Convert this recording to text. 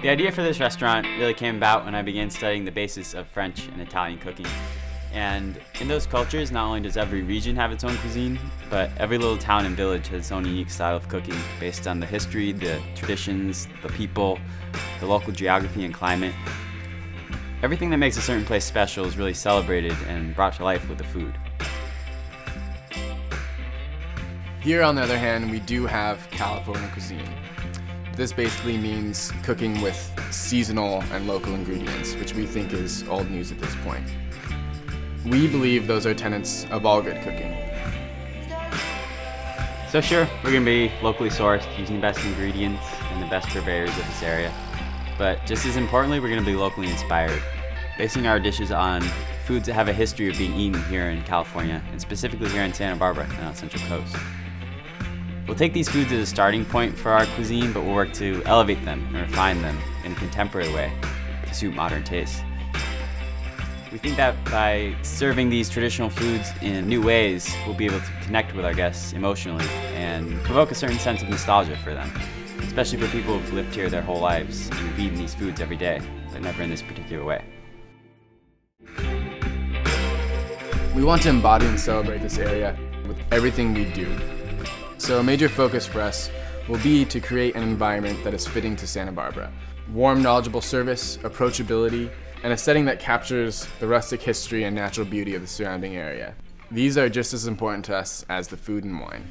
The idea for this restaurant really came about when I began studying the basis of French and Italian cooking. And in those cultures, not only does every region have its own cuisine, but every little town and village has its own unique style of cooking based on the history, the traditions, the people, the local geography and climate. Everything that makes a certain place special is really celebrated and brought to life with the food. Here, on the other hand, we do have California cuisine. This basically means cooking with seasonal and local ingredients, which we think is old news at this point. We believe those are tenets of all good cooking. So sure, we're gonna be locally sourced, using the best ingredients and the best purveyors of this area. But just as importantly, we're gonna be locally inspired, basing our dishes on foods that have a history of being eaten here in California, and specifically here in Santa Barbara and on Central Coast. We'll take these foods as a starting point for our cuisine, but we'll work to elevate them and refine them in a contemporary way to suit modern tastes. We think that by serving these traditional foods in new ways, we'll be able to connect with our guests emotionally and provoke a certain sense of nostalgia for them, especially for people who've lived here their whole lives and have eaten these foods every day, but never in this particular way. We want to embody and celebrate this area with everything we do. So a major focus for us will be to create an environment that is fitting to Santa Barbara. Warm, knowledgeable service, approachability, and a setting that captures the rustic history and natural beauty of the surrounding area. These are just as important to us as the food and wine.